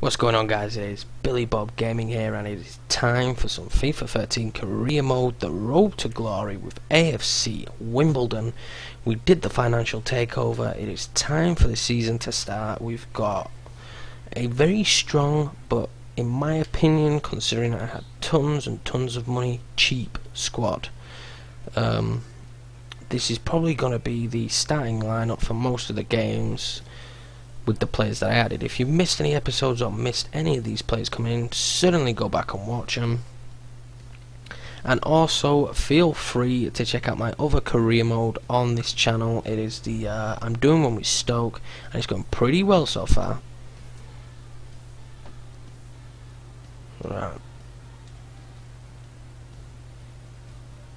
What's going on guys, it is Billy Bob Gaming here and it is time for some FIFA 13 career mode, the road to glory with AFC Wimbledon. We did the financial takeover, it is time for the season to start. We've got a very strong, but in my opinion, considering I had tons and tons of money, cheap squad. Um, this is probably going to be the starting lineup for most of the games with the players that I added. If you missed any episodes or missed any of these players coming in, certainly go back and watch them. And also feel free to check out my other career mode on this channel. It is the uh, I'm doing one with Stoke, and it's going pretty well so far. Right.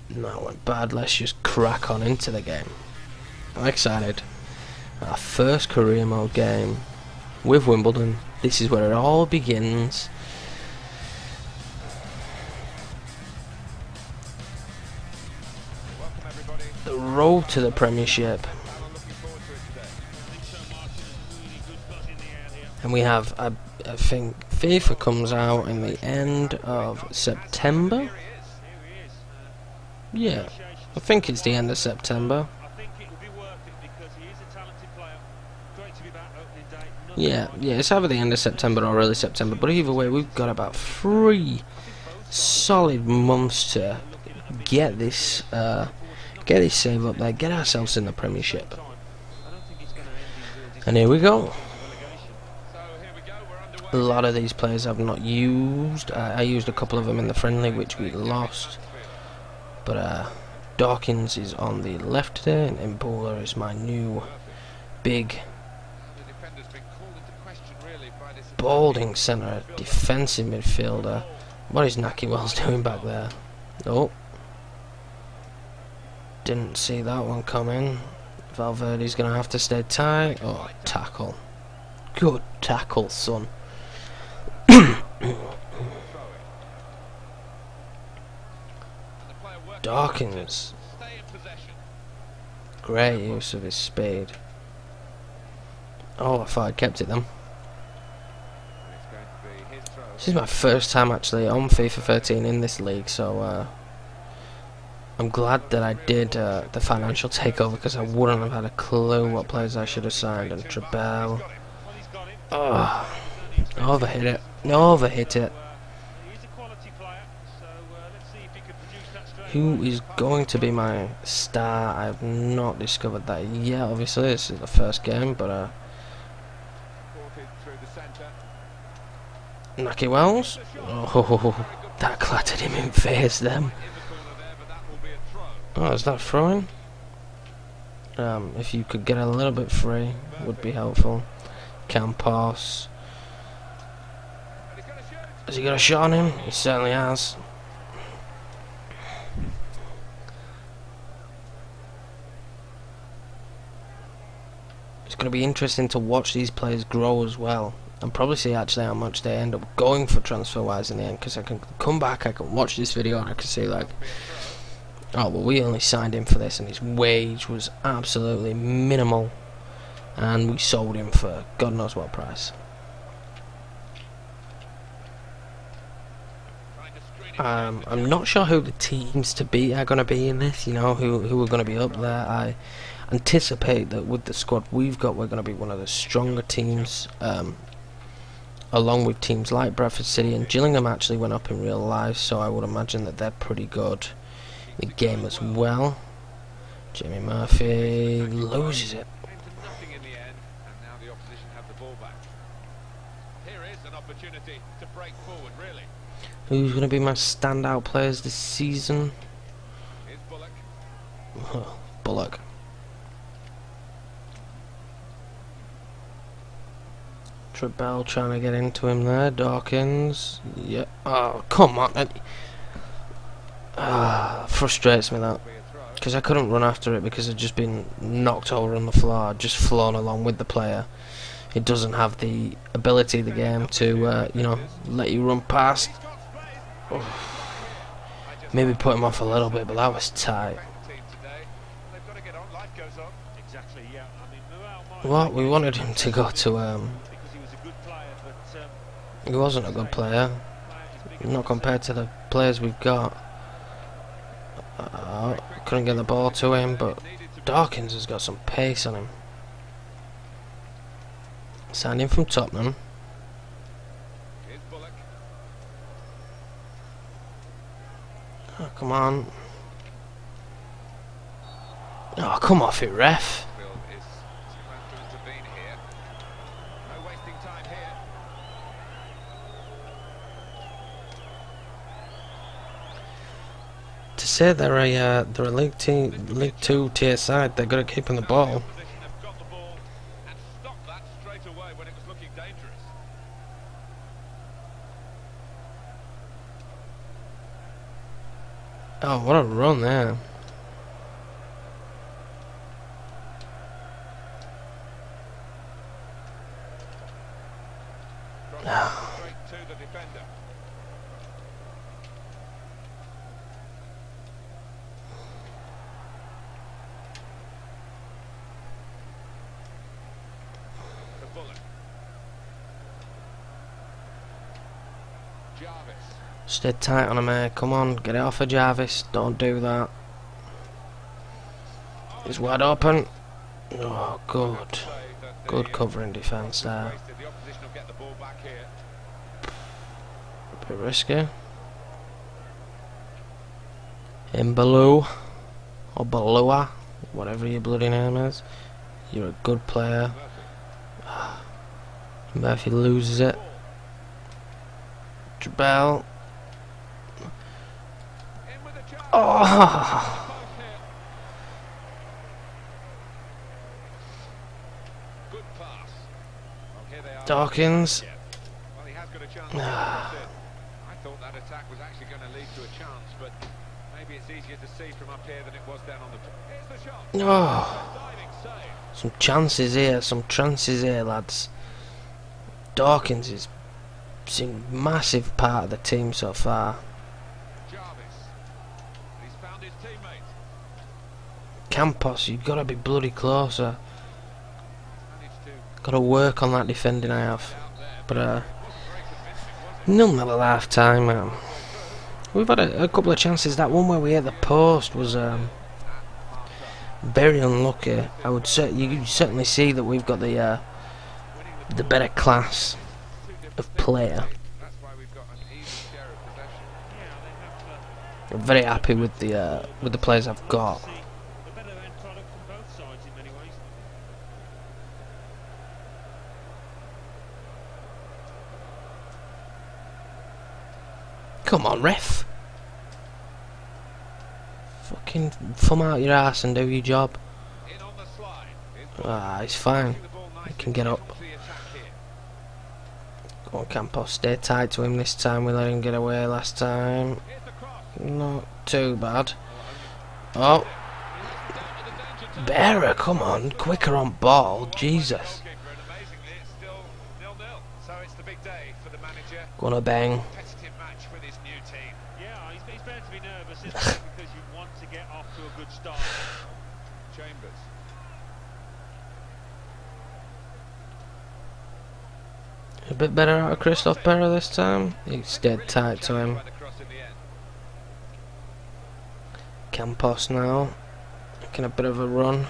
That went bad. Let's just crack on into the game. I'm excited our first career mode game with Wimbledon. This is where it all begins. The road to the Premiership. And we have, I, I think, FIFA comes out in the end of September. Yeah, I think it's the end of September. Yeah, yeah, it's either the end of September or early September, but either way, we've got about three solid months to get this, uh, get this save up there, get ourselves in the Premiership. And here we go. A lot of these players I've not used. I, I used a couple of them in the friendly, which we lost. But uh, Dawkins is on the left there, and Imbula is my new big Balding centre, defensive midfielder. What is Nahki Wells doing back there? Oh. Didn't see that one coming. Valverde's going to have to stay tight. Oh, tackle. Good tackle, son. Dawkins. Great use of his speed. Oh, I thought I'd kept it then. This is my first time actually on FIFA 13 in this league, so uh, I'm glad that I did uh, the financial takeover because I wouldn't have had a clue what players I should have signed. And Trebel, oh, overhit it, overhit it. Who is going to be my star? I have not discovered that yet. Obviously, this is the first game, but. Uh, Nahki Wells. Oh, that clattered him in face then. Oh, is that throwing? Um, if you could get a little bit free, would be helpful. Can pass. Has he got a shot on him? He certainly has. It's going to be interesting to watch these players grow as well and probably see actually how much they end up going for transfer wise in the end because I can come back I can watch this video and I can see like oh well we only signed him for this and his wage was absolutely minimal and we sold him for God knows what price. Um, I'm not sure who the teams to be are going to be in this you know who, who are going to be up there. I anticipate that with the squad we've got we're going to be one of the stronger teams um, along with teams like Bradford City and Gillingham actually went up in real life so I would imagine that they're pretty good in the game as well Jamie Murphy loses it Who's going to be my standout players this season? Bullock. Bullock. Trebel trying to get into him there. Dawkins. Yeah. Oh, come on. Ah, frustrates me that. Because I couldn't run after it because I'd just been knocked over on the floor. Just flown along with the player. It doesn't have the ability of the game to, uh, you know, let you run past. Maybe put him off a little bit, but that was tight. What? We wanted him to go to um, He wasn't a good player, not compared to the players we've got. Uh, couldn't get the ball to him, but Dawkins has got some pace on him. Signing from Tottenham. Oh, come on. Oh, come off it, ref. To say they're a uh, they're a League Two League Two tier side, they're good at keeping the ball. Oh, what a run there. Stay tight on him here. Come on, get it off of Jarvis. Don't do that. He's wide open. Oh, good. Good covering defence there. A bit risky. In Baloo. Or Balua. Whatever your bloody name is. You're a good player. Murphy loses it. Jabel. Oh. Ah. Dawkins. Well, he has got a chance. Ah. I thought that attack was actually going to lead to a chance, but maybe it's easier to see from up here than it was down on the. Here's the shot. Oh. Some chances here, some chances here, lads. Dawkins is massive part of the team so far. Campos, you've got to be bloody closer. Got to work on that defending I have. But, uh, none at half time, man. We've had a, a, couple of chances. That one where we hit the post was um, very unlucky. I would say you certainly see that we've got the uh, the better class of player. I'm very happy with the uh, with the players I've got. Come on, ref. Fucking thumb out your ass and do your job. Ah, it's fine. He can get up. On, Campos. Stay tight to him this time. We let him get away last time. Not too bad. Oh. Berra, come on. Quicker on ball. Jesus. Gonna bang. A bit better out of Christophe Berra this time. He's dead tight to him. Campos now. Making a bit of a run.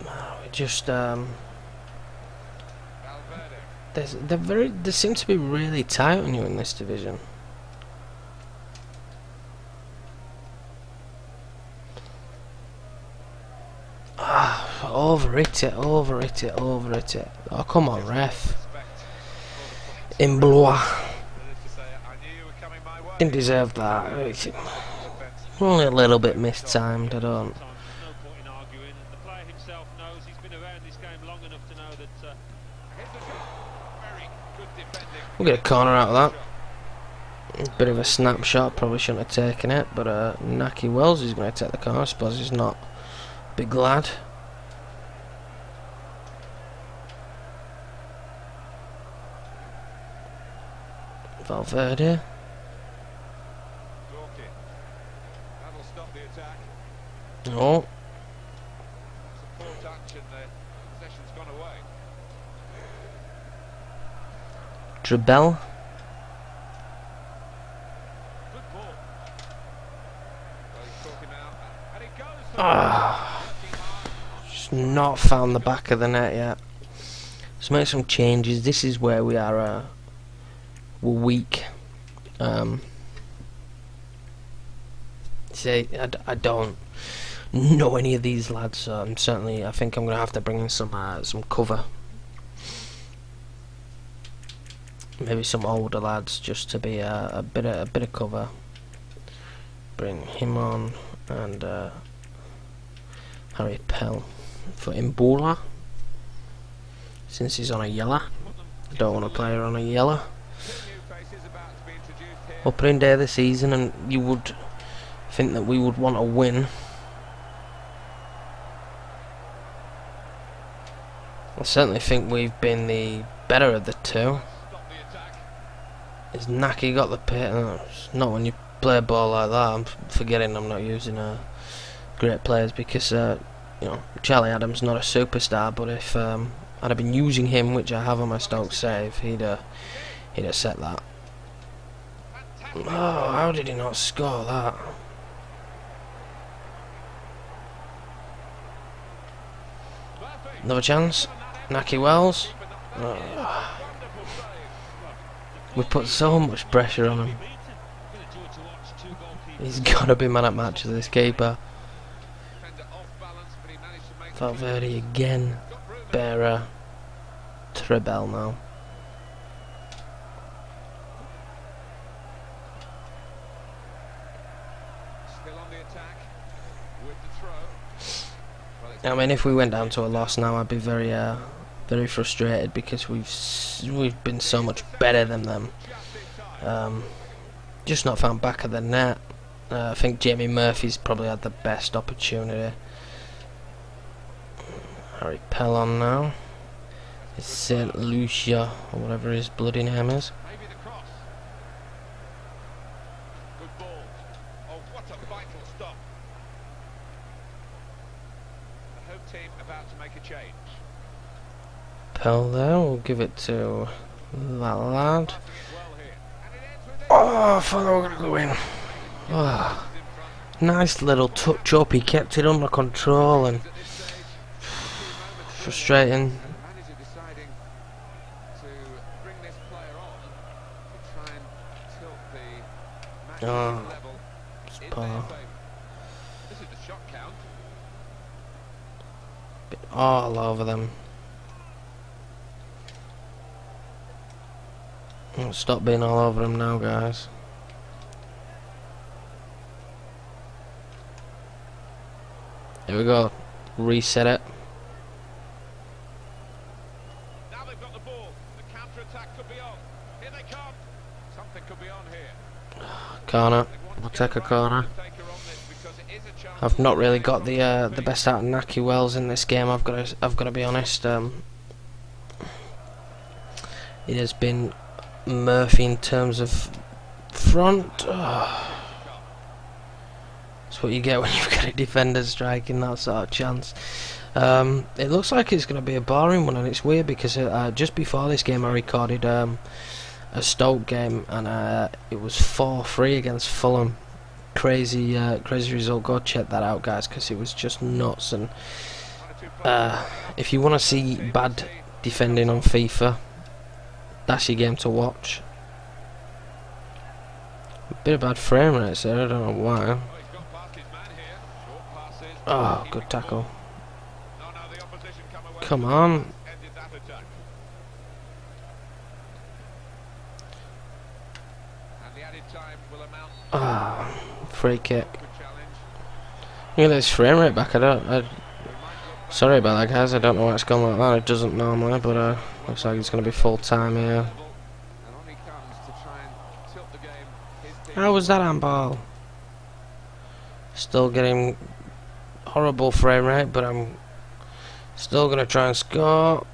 We just um they're very they seem to be really tight on you in this division. Over it, over it, over it. Oh, come on, ref. In Blois. Didn't deserve that. Only a little bit mistimed, I don't. We'll get a corner out of that. Bit of a snapshot, probably shouldn't have taken it, but uh, Nahki Wells is going to take the corner. I suppose he's not. Big lad. Valverde. That'll stop the attack. No. Dribble. Ah, just not found the back of the net yet. Let's make some changes. This is where we are. Uh, we're weak. Um, I, don't know any of these lads. So I'm certainly. I think I'm gonna have to bring in some uh, some cover. Maybe some older lads just to be uh, a bit of, a bit of cover. Bring him on and uh, Harry Pell for Imbula. Since he's on a yellow, I don't want to play her on a yellow. Opening day of the season, and you would think that we would want to win. I certainly think we've been the better of the two. Is Nahki got the pit? No, not when you play a ball like that. I'm forgetting I'm not using uh, great players because uh, you know Charlie Adam's not a superstar, but if um, I'd have been using him, which I have on my Stoke save, he'd uh, he'd have set that. Oh, how did he not score that? Another chance. Nahki Wells. Oh. We put so much pressure on him. He's got to be man at match of this keeper. Valverde again. Berra. Trebel now. I mean, if we went down to a loss now, I'd be very, uh, very frustrated because we've we've been so much better than them. Um, just not found back of the net. Uh, I think Jamie Murphy's probably had the best opportunity. Harry Pellon now. It's St. Lucia, or whatever his bloody name is. Pell there, we'll give it to that lad. Oh, they were going to go in. Oh, nice little touch up, he kept it under control and frustrating. Ah, oh, Spa. All over them. Stop being all over him now, guys. Here we go. Reset it. Now they've got the ball. The counter attack could be on. Here they come. Something could be on here. Corner. We'll take a corner. I've not really got the uh, the best out of Nahki Wells in this game. I've got to I've got to be honest. Um, it has been Murphy in terms of front. Oh. That's what you get when you've got a defender striking that sort of chance. Um, it looks like it's going to be a boring one, and it's weird because uh, just before this game I recorded um, a Stoke game, and uh, it was 4-3 against Fulham. Crazy, uh, crazy result. Go check that out, guys, because it was just nuts. And uh, if you want to see bad defending on FIFA, that's your game to watch. Bit of bad frame rates there, I don't know why. Oh, good tackle. Come on. Ah, oh, free kick. Look at this frame rate back. I don't. I, sorry about that, guys. I don't know why it's gone like that. It doesn't normally, but uh, looks like it's going to be full time here. How was that handball? Still getting horrible frame rate, but I'm still going to try and score.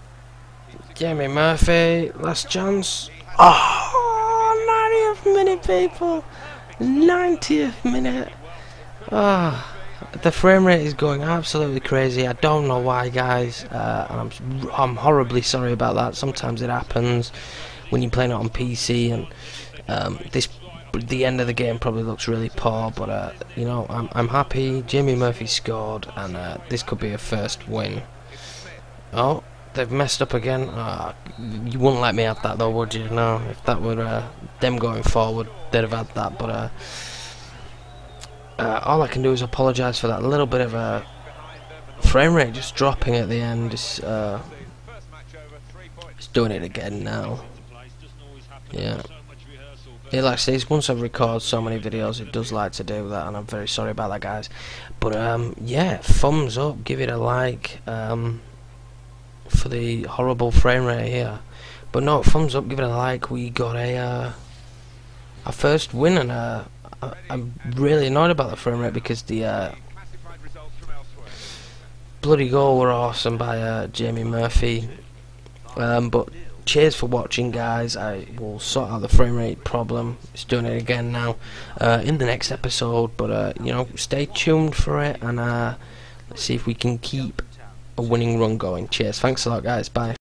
Jamie Murphy, last chance. Oh, 90th minute, people. 90th minute. Ah, oh, the frame rate is going absolutely crazy. I don't know why, guys. Uh, I'm I'm horribly sorry about that. Sometimes it happens. when you're playing it on PC and um, this the end of the game probably looks really poor but uh, you know I'm, I'm happy Jamie Murphy scored and uh, this could be a first win oh they've messed up again uh, you wouldn't let me have that though would you no if that were uh, them going forward they'd have had that but uh, uh, all I can do is apologise for that little bit of a frame rate just dropping at the end it's, uh, it's doing it again now yeah yeah, like I once I record so many videos, it does like to do that, and I'm very sorry about that, guys. But um, yeah, thumbs up, give it a like um, for the horrible frame rate here. But no, thumbs up, give it a like. We got a uh, our first win, and uh, I, I'm really annoyed about the frame rate because the uh, bloody goal were awesome by uh, Jamie Murphy. Um, but cheers for watching guys. I will sort out the frame rate problem. It's doing it again now uh, in the next episode. But uh, you know stay tuned for it and uh, let's see if we can keep a winning run going. Cheers. Thanks a lot guys. Bye